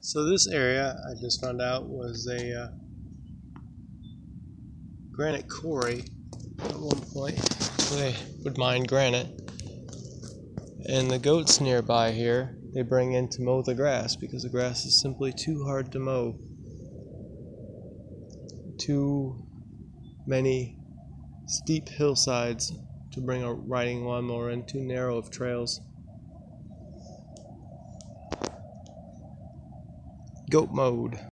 So this area I just found out was a uh, granite quarry at one point. They would mine granite. And the goats nearby here, they bring in to mow the grass because the grass is simply too hard to mow. Too many steep hillsides to bring a riding lawnmower in, too narrow of trails. Goat mode.